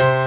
you